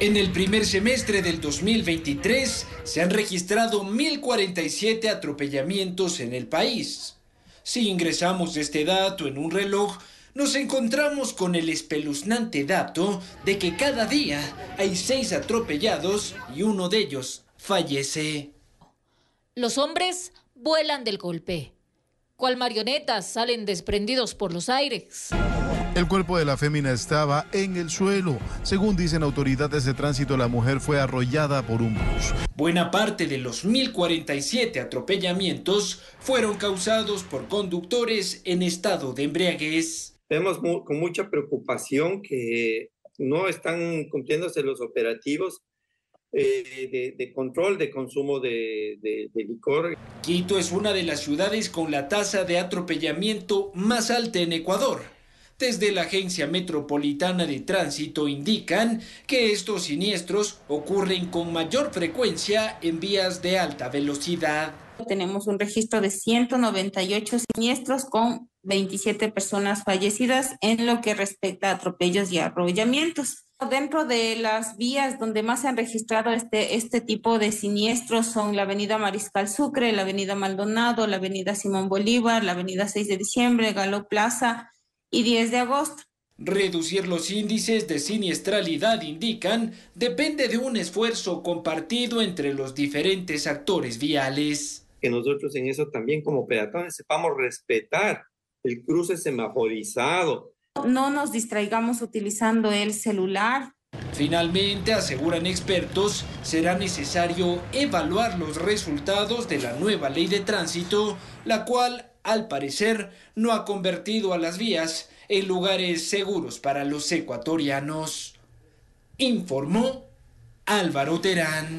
En el primer semestre del 2023 se han registrado 1.047 atropellamientos en el país. Si ingresamos este dato en un reloj, nos encontramos con el espeluznante dato de que cada día hay seis atropellados y uno de ellos fallece. Los hombres vuelan del golpe. Cual marionetas salen desprendidos por los aires. El cuerpo de la fémina estaba en el suelo. Según dicen autoridades de tránsito, la mujer fue arrollada por un bus. Buena parte de los 1.047 atropellamientos fueron causados por conductores en estado de embriaguez. Vemos con mucha preocupación que no están cumpliéndose los operativos eh, de, control de consumo de, de, licor. Quito es una de las ciudades con la tasa de atropellamiento más alta en Ecuador. Desde la Agencia Metropolitana de Tránsito indican que estos siniestros ocurren con mayor frecuencia en vías de alta velocidad. Tenemos un registro de 198 siniestros con 27 personas fallecidas en lo que respecta a atropellos y arrollamientos. Dentro de las vías donde más se han registrado este, este tipo de siniestros son la avenida Mariscal Sucre, la avenida Maldonado, la avenida Simón Bolívar, la avenida 6 de diciembre, Galo Plaza, y 10 de agosto. Reducir los índices de siniestralidad, indican, depende de un esfuerzo compartido entre los diferentes actores viales. Que nosotros en eso también como peatones sepamos respetar el cruce semaforizado. No nos distraigamos utilizando el celular. Finalmente, aseguran expertos, será necesario evaluar los resultados de la nueva ley de tránsito, la cual al parecer, no ha convertido a las vías en lugares seguros para los ecuatorianos. Informó Álvaro Terán.